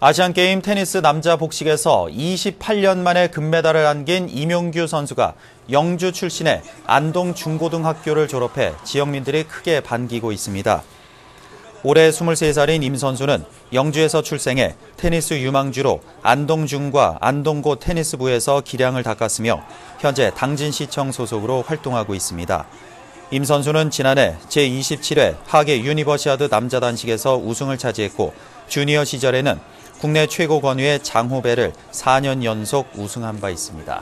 아시안게임 테니스 남자 복식에서 28년 만에 금메달을 안긴 임용규 선수가 영주 출신의 안동 중고등학교를 졸업해 지역민들이 크게 반기고 있습니다. 올해 23살인 임 선수는 영주에서 출생해 테니스 유망주로 안동중과 안동고 테니스부에서 기량을 닦았으며 현재 당진시청 소속으로 활동하고 있습니다. 임 선수는 지난해 제27회 하계 유니버시아드 남자 단식에서 우승을 차지했고 주니어 시절에는 국내 최고 권위의 장호배를 4년 연속 우승한 바 있습니다.